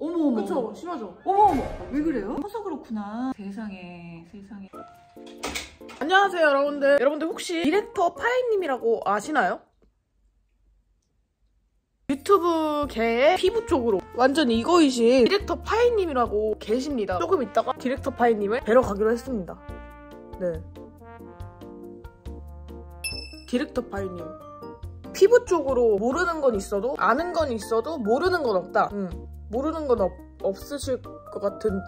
어머 어머. 그쵸? 심하죠? 어머 어머. 왜 그래요? 커서 그렇구나. 세상에 세상에. 안녕하세요 여러분들 여러분들 혹시 디렉터 파이님이라고 아시나요? 유튜브계의 피부 쪽으로 완전 이거이신 디렉터 파이님이라고 계십니다 조금 있다가 디렉터 파이님을 뵈러 가기로 했습니다 네 디렉터 파이님 피부 쪽으로 모르는 건 있어도 아는 건 있어도 모르는 건 없다 음, 모르는 건 없, 없으실 것 같은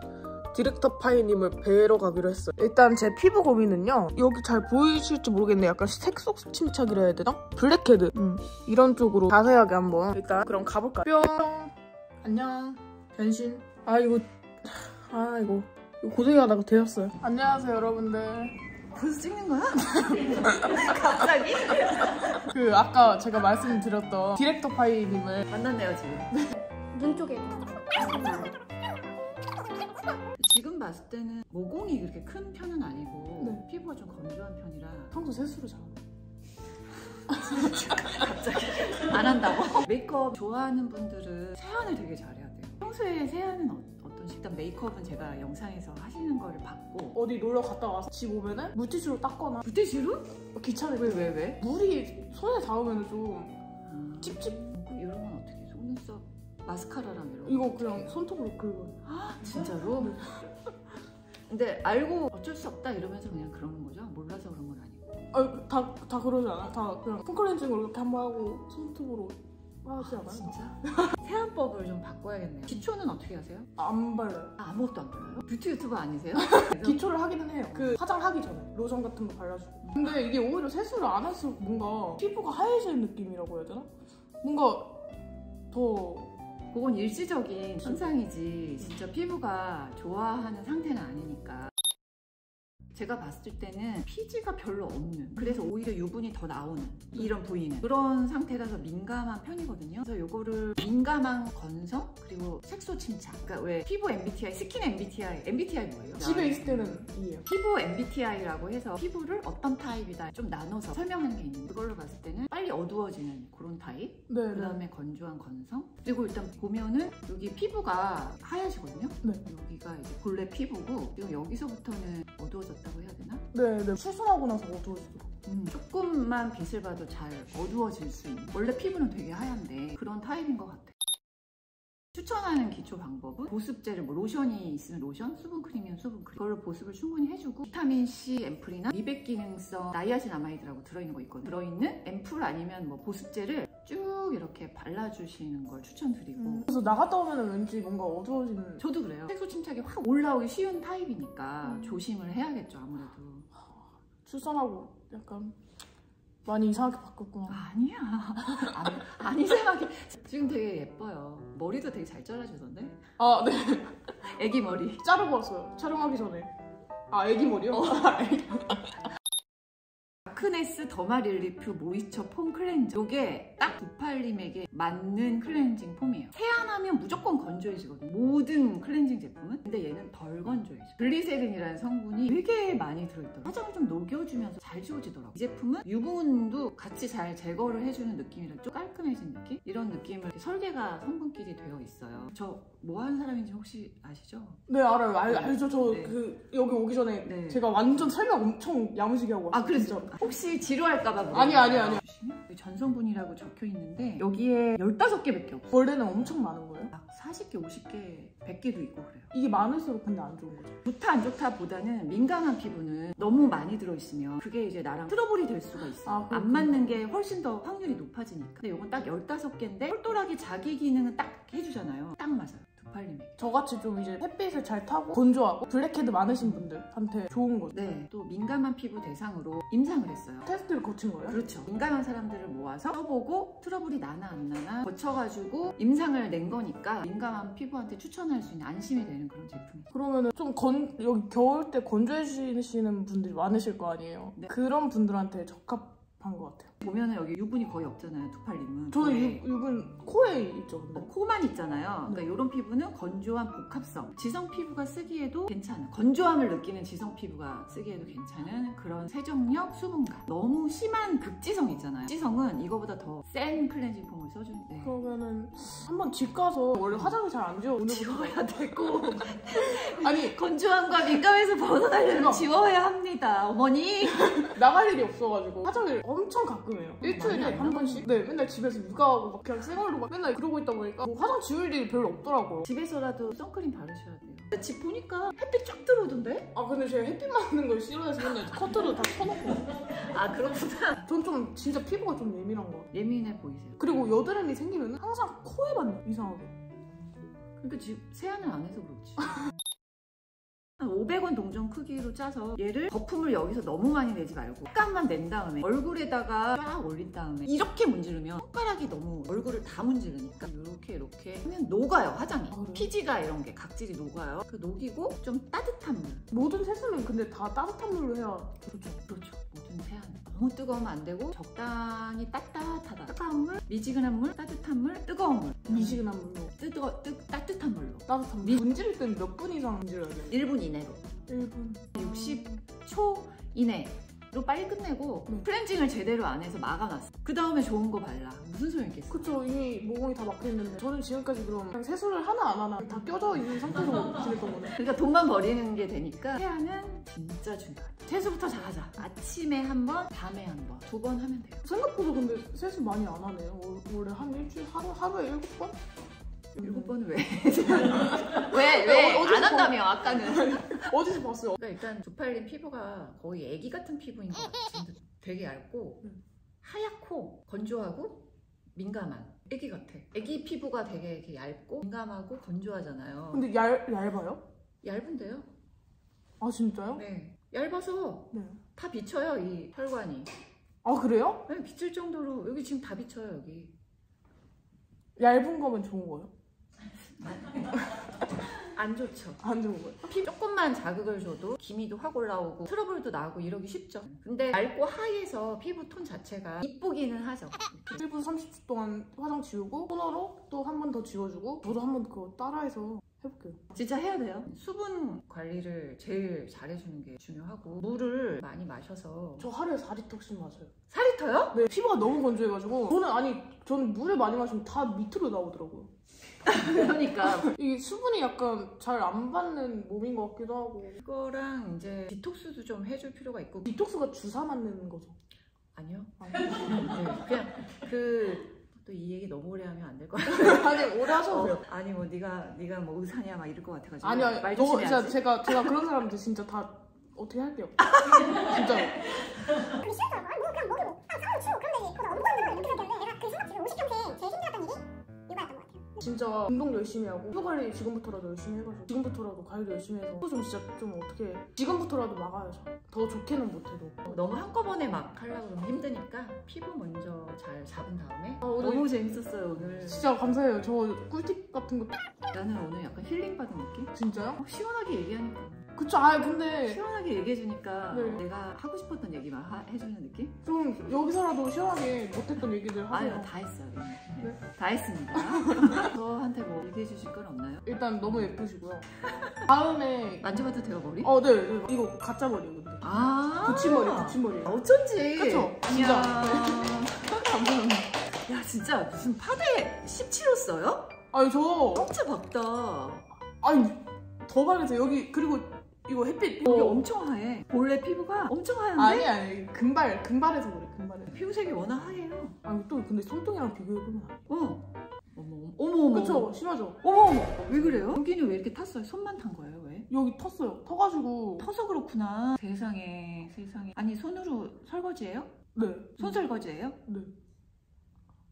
디렉터 파이님을 뵈러 가기로 했어요. 일단 제 피부 고민은요. 여기 잘 보이실지 모르겠네. 약간 색소 침착이라 해야 되나? 블랙헤드. 음, 이런 쪽으로 자세하게 한번 일단 그럼 가볼까요? 뿅. 안녕. 변신. 아 이거 아 이거 이거 고생하다가 되었어요. 안녕하세요 여러분들. 벌써 찍는 거야? 갑자기? 그 아까 제가 말씀드렸던 디렉터 파이님을 만났네요 지금. 눈 쪽에 지금 봤을 때는 모공이 그렇게 큰 편은 아니고 네. 피부가 좀 건조한 편이라 평소 세수를 잘. 갑자기 안 한다고? 메이크업 좋아하는 분들은 세안을 되게 잘해야 돼요. 평소에 세안은 어, 어떤 식단 메이크업은 제가 영상에서 하시는 거를 봤고 어디 놀러 갔다 와서 집 오면은 물티슈로 닦거나 물티슈로? 귀찮을 왜때왜 왜? 물이 손에 닿으면 좀 아, 찝찝. 그 이런 건 어떻게 해? 속눈썹 거 이거 그냥 손톱으로 긁어요. 진짜로? 근데 알고 어쩔 수 없다 이러면서 그냥 그러는 거죠? 몰라서 그런 건 아니고 아, 다, 다 그러지 않아요? 다 그냥 폼클렌징으로 이렇게 한번 하고 손톱으로 하지 않아요? 진짜? 세안법을 좀 바꿔야겠네요. 기초는 어떻게 하세요? 안 발라요. 아, 아무것도 안 발라요? 뷰티 유튜버 아니세요? 기초를 하기는 해요. 그 화장하기 전에 로션 같은 거 발라주고. 근데 이게 오히려 세수를 안 할수록 뭔가 피부가 하얘지는 느낌이라고 해야 되나? 뭔가 더 그건 일시적인 현상이지. 진짜 피부가 좋아하는 상태는 아니니까 제가 봤을 때는 피지가 별로 없는 그래서 오히려 유분이 더 나오는 이런 부위는 그런 상태라서 민감한 편이거든요 그래서 요거를 민감한 건성 그리고 색소 침착 그러니까 왜 피부 MBTI, 스킨 MBTI MBTI 뭐예요? 집에 있을 때는 I예요. 피부 MBTI라고 해서 피부를 어떤 타입이다 좀 나눠서 설명하는 게 있는데 그걸로 봤을 때는 빨리 어두워지는 그런 타입 네, 네. 그다음에 건조한 건성 그리고 일단 보면은 여기 피부가 하얘지거든요 네. 여기가 이제 본래 피부고 그리고 여기서부터는 어두워졌 다고 해야 되나? 네, 네. 수술하고 나서 어두워지더라고요. 음, 조금만 빛을 봐도 잘 어두워질 수 있는 원래 피부는 되게 하얀데 그런 타입인 것 같아요 추천하는 기초 방법은 보습제를 뭐 로션이 있으면 로션, 수분크림이면 수분크림. 그걸 보습을 충분히 해주고 비타민C 앰플이나 미백 기능성 나이아신아마이드라고 들어있는 거 있거든요. 들어있는 앰플 아니면 뭐 보습제를 쭉 이렇게 발라주시는 걸 추천드리고. 그래서 나갔다 오면 왠지 뭔가 어두워지는. 저도 그래요. 색소 침착이 확 올라오기 쉬운 타입이니까 음. 조심을 해야겠죠 아무래도. 출산하고 약간 많이 이상하게 바뀌었구나. 아니야 아니, 아니 생각해 지금 되게 예뻐요 머리도 되게 잘 잘라주던데 아, 네. 애기 머리 자르고 왔어요. 촬영하기 전에. 아, 애기 머리요? 어. 아, 애기. 다크네스 Derma Relief Moisture Foam Cleanser 이게 딱 두팔님에게 맞는 클렌징 폼이에요 세안하면 무조건 건조해지거든요 모든 클렌징 제품은 근데 얘는 덜 건조해져 글리세린이라는 성분이 되게 많이 들어있더라고요 화장을 좀 녹여주면서 잘 지워지더라고요 이 제품은 유분도 같이 잘 제거를 해주는 느낌이라 좀 깔끔해진 느낌? 이런 느낌을 설계가 성분끼리 되어 있어요 저 뭐 하는 사람인지 혹시 아시죠? 네, 알아요. 알, 알죠. 저 네. 그, 여기 오기 전에 네. 제가 완전 설명 엄청 야무지게 하고 왔어요. 아 진짜로. 혹시 지루할까봐. 아니, 아니, 아니. 전성분이라고 적혀 있는데 여기에 15개밖에 없어 원래는 엄청 많은 거예요? 막 40개, 50개, 100개도 있고 그래요 이게 많을수록 근데 안 좋은 거죠. 좋다 안 좋다 보다는 민감한 피부는 너무 많이 들어있으면 그게 이제 나랑 트러블이 될 수가 있어 아, 안. 맞는 게 훨씬 더 확률이 높아지니까 근데 이건 딱 15개인데 똘똘하게 자기 기능은 딱 해주잖아요 딱 맞아요 두팔님에 저같이 좀 이제 햇빛을 잘 타고 건조하고 블랙헤드 많으신 분들한테 좋은 거죠. 네, 또 민감한 피부 대상으로 임상을 했어요 테스트를 거친 거예요? 그렇죠. 민감한 사람들을 모아서 써보고 트러블이 나나 안 나나 거쳐가지고 임상을 낸 거니까 민감한 피부한테 추천할 수 있는 안심이 되는 그런 제품이죠. 그러면은 좀 건, 여기 겨울 때 건조해지시는 분들이 많으실 거 아니에요? 네. 그런 분들한테 적합한 것 같아요. 보면은 여기 유분이 거의 없잖아요. 두팔님은. 저는 네. 유, 유분 코에 있죠 근데 어, 코만 있잖아요. 그러니까 이런 피부는 건조한 복합성. 지성 피부가 쓰기에도 괜찮은. 건조함을 느끼는 지성 피부가 쓰기에도 괜찮은 그런 세정력, 수분감. 너무 심한 극지성 있잖아요. 지성은 이거보다 더 센 클렌징 폼을 써주는데. 그러면은 한번 집 가서 원래 화장을 잘 안 지워 오늘부터 지워야 되고 아니 건조함과 민감해서 벗어나려면. 지워야 합니다. 어머니. 나갈 일이 없어가지고 화장을 엄청 가끔 해요 일주일에 한 번씩 네 맨날 집에서 육아하고 막 그냥 생얼로 막 맨날 그러고 있다 보니까 뭐 화장 지울 일이 별로 없더라고요 집에서라도 선크림 바르셔야 돼요. 집 보니까 햇빛 쫙 들어오던데? 아 근데 제가 햇빛 맞는 걸 싫어해서 맨날 커트로 다 쳐놓고 아 그렇구나. 전 좀 진짜 피부가 좀 예민한 거 같아요 예민해 보이세요. 그리고 여드름이 생기면 항상 코에 맞네 이상하게 그러니까 지금 세안을 안 해서 그렇지. 한 500원 동전 크기로 짜서 얘를 거품을 여기서 너무 많이 내지 말고 약간만 낸 다음에 얼굴에다가 쫙 올린 다음에 이렇게 문지르면 손가락이 너무 얼굴을 다 문지르니까 이렇게 이렇게 하면 녹아요 화장이. 아? 피지가 이런 게 각질이 녹아요. 그 녹이고 좀 따뜻한 물. 모든 세수는 근데 다 따뜻한 물로 해야 좋죠 그렇죠. 모든 세안은 너무 뜨거우면 안 되고 적당히 따뜻하다. 따가운 물 미지근한 물 따뜻한 물 뜨거운 물. 미지근한 물로. 뜨거 뜨, 따뜻한 물로. 따뜻한 물. 문지를 때는 몇분 이상 문질러야 돼요? 1분 이내로. 1분. 60초 이내 로 빨리 끝내고 네. 클렌징을 제대로 안 해서 막아놨어. 그 다음에 좋은 거 발라. 무슨 소용 있겠어? 그쵸 이미 모공이 다 막혀있는데 저는 지금까지 그럼 그냥 세수를 하나 안 하나 다 껴져 있는 상태로 지냈던 거네 그러니까 돈만 버리는 게 되니까 세안은 진짜 중요하다. 세수부터 잘하자. 아침에 한 번, 밤에 한 번, 두 번 하면 돼요. 생각보다 근데 세수 많이 안 하네요 월- 원래 한 일주일 하루, 하루에 일곱 번? 일곱 번은 왜? 왜? 왜? 어, 어디서 안 한다며 아까는. 어디서 봤어요? 그러니까 일단 조팔린 피부가 거의 애기 같은 피부인 것 같아. 근데 되게 얇고 음. 하얗고 건조하고 민감한 애기 같아. 애기 피부가 되게 이렇게 얇고 민감하고 건조하잖아요. 근데 얇, 얇아요? 얇은데요? 아 진짜요? 네. 얇아서 네. 다 비쳐요 이 혈관이. 아 그래요? 네, 비칠 정도로 여기 지금 다 비쳐요 여기. 얇은 거면 좋은 거예요? 안 좋죠. 안 좋은 거예요? 피 조금만 자극을 줘도 기미도 확 올라오고 트러블도 나고 이러기 쉽죠. 근데 얇고 하얘서 피부 톤 자체가 이쁘기는 하죠. 1분 30초 동안 화장 지우고 토너로 또 한 번 더 지워주고 저도 한 번 그거 따라해서 해볼게요. 진짜 해야 돼요. 수분 관리를 제일 잘해주는 게 중요하고 물을 많이 마셔서 저 하루에 4리터씩 마셔요. 4리터요? 네 피부가 너무 건조해가지고 저는 아니 저는 물을 많이 마시면 다 밑으로 나오더라고요. 그러니까. 이게 수분이 약간 잘 안 받는 몸인 것 같기도 하고. 그거랑 이제 디톡스도 좀 해줄 필요가 있고. 디톡스가 주사 맞는 거죠? 아니요. 아니, 네, 그냥 그 또 이 얘기 너무 오래 하면 안 될 것 같아요. 아니 오래 하셔도 돼요 어, 아니 뭐 네가 네가 뭐 의사냐 막 이럴 것 같아가지고 아니 아니 말 너. 진짜 제가 제가 그런 사람들 진짜 다 어떻게 할게요 그. 뭐 그냥 사고 치고 그거 이렇게 내가 그 생각 지금 50평 진짜 운동 열심히 하고 피부 관리 지금부터라도 열심히 해가지고 지금부터라도 관리 열심히 해서 피부 좀 진짜 좀 어떻게 지금부터라도 막아야죠 더 좋게는 못해도 너무 한꺼번에 막 하려고 그러면 힘드니까 피부 먼저 잘 잡은 다음에 아, 오늘- 너무 재밌었어요 오늘 진짜 감사해요 저 꿀팁 같은 거 나는 오늘 약간 힐링 받은 느낌? 진짜요? 어, 시원하게 얘기하니까 그쵸 아 근데 시원하게 얘기해주니까 네. 내가 하고 싶었던 얘기만 하- 해주는 느낌? 좀 여기서라도 시원하게 못했던 얘기들 하세요 아유 다 했어요 네. 네. 다 했습니다 저한테 뭐 얘기해 주실 건 없나요? 일단 너무 예쁘시고요 다음에 만져봐도 돼요 머리? 어 네, 네. 이거 가짜 근데 아 붙임머리 붙임머리 어쩐지 그쵸? 이야. 감사합니다 야 진짜 무슨 파데 17호 써요? 아니 저 진짜 밝다 아니 더 밝으세요 여기 그리고 이거 햇빛 여기 어. 엄청 하얘 본래 피부가 엄청 하얀데 아니 아니 금발 금발에서 그래 금발에서 피부색이 워낙 하얘요 아니 또 근데 손등이랑 비교해보면. 어 어머 어머 어머 그쵸 심하죠 어머 어머 왜 그래요? 여기는 왜 이렇게 탔어요? 손만 탄 거예요 왜? 여기 텄어요 터가지고 터서 그렇구나 세상에 세상에 아니 손으로 설거지해요? 네손 설거지해요? 네.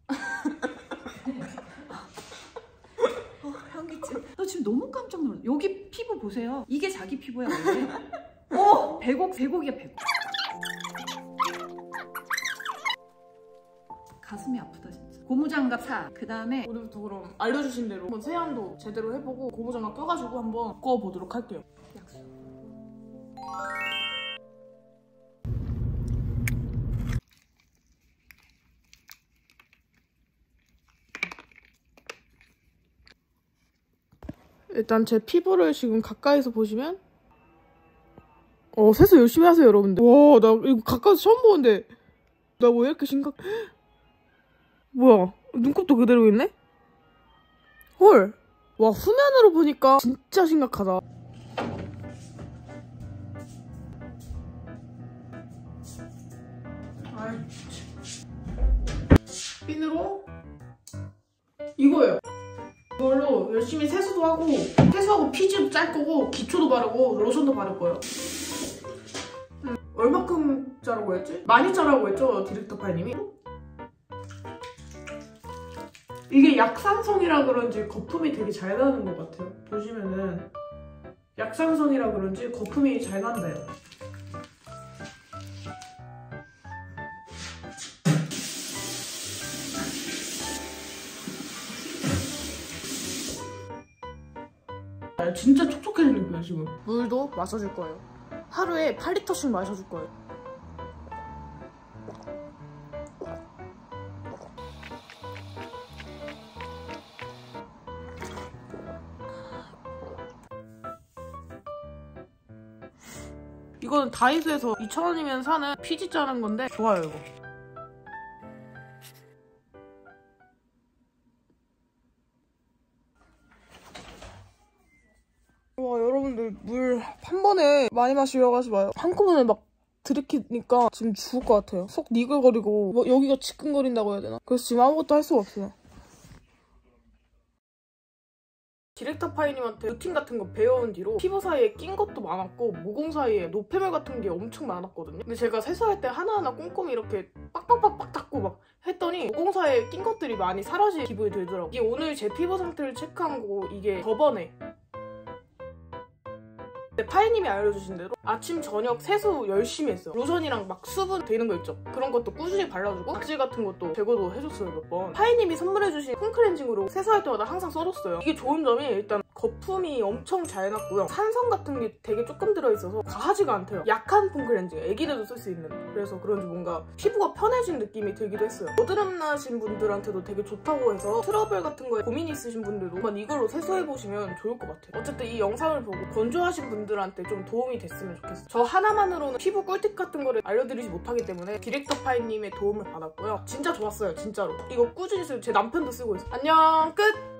어, 현기증. 너 지금 너무 깜짝 놀랐어. 여기 피부 보세요. 이게 자기 피부야, 원래. 어! 배곡, 배곡이야, 배곡. 가슴이 아프다 진짜. 고무장갑 사그 다음에 오늘부터 그럼 알려주신 대로 한번 세안도 제대로 해보고 고무장갑 껴가지고 한번 꺼보도록 할게요. 약속. 일단 제 피부를 지금 가까이서 보시면 어 세수 열심히 하세요 여러분들. 와 나 이거 가까이서 처음 보는데 나 왜 이렇게 심각 심각 뭐야 눈곱도 그대로 있네? 헐 와 후면으로 보니까 진짜 심각하다 핀으로 이거예요 이걸로 열심히 세수도 하고 세수하고 피지도 짤 거고 기초도 바르고 로션도 바를 거예요. 음, 얼마큼 짜라고 했지? 많이 짜라고 했죠 디렉터 파이님이? 이게 약산성이라 그런지 거품이 되게 잘 나는 것 같아요. 보시면은 약산성이라 그런지 거품이 잘 난다요. 아, 진짜 촉촉해진 느낌이야 지금 물도 마셔줄 거예요 하루에 8리터씩 마셔줄 거예요 이거는 다이소에서 2,000원이면 사는 피지 자른 건데 좋아요 이거. 와 여러분들 물 한 번에 많이 마시려고 하지 마요. 한꺼번에 막 들이키니까 지금 죽을 것 같아요. 속 니글거리고 뭐 여기가 지끈거린다고 해야 되나? 그래서 지금 아무것도 할 수가 없어요 디렉터 파이님한테 루틴 같은 거 배워온 뒤로 피부 사이에 낀 것도 많았고 모공 사이에 노폐물 같은 게 엄청 많았거든요. 근데 제가 세수할 때 하나하나 꼼꼼히 이렇게 빡빡빡빡 닦고 막 했더니 모공 사이에 낀 것들이 많이 사라진 기분이 들더라고요. 이게 오늘 제 피부 상태를 체크한 거고 이게 저번에 파이님이 알려주신 대로 아침 저녁 세수 열심히 했어요. 로션이랑 막 수분 되는 거 있죠? 그런 것도 꾸준히 발라주고 각질 같은 것도 제거도 해줬어요 몇 번. 파이님이 선물해주신 폼클렌징으로 세수할 때마다 항상 써줬어요. 이게 좋은 점이 일단 거품이 엄청 잘 났고요. 산성 같은 게 되게 조금 들어있어서 과하지가 않대요. 약한 폼클렌징 애기들도 쓸 수 있는. 그래서 그런지 뭔가 피부가 편해진 느낌이 들기도 했어요. 여드름 나신 분들한테도 되게 좋다고 해서 트러블 같은 거에 고민 있으신 분들도 이걸로 세수해보시면 좋을 것 같아요. 어쨌든 이 영상을 보고 건조하신 분들한테 좀 도움이 됐으면 좋겠어요. 저 하나만으로는 피부 꿀팁 같은 거를 알려드리지 못하기 때문에 디렉터 파이님의 도움을 받았고요. 진짜 좋았어요 진짜로. 이거 꾸준히 쓰고 제 남편도 쓰고 있어요. 안녕 끝!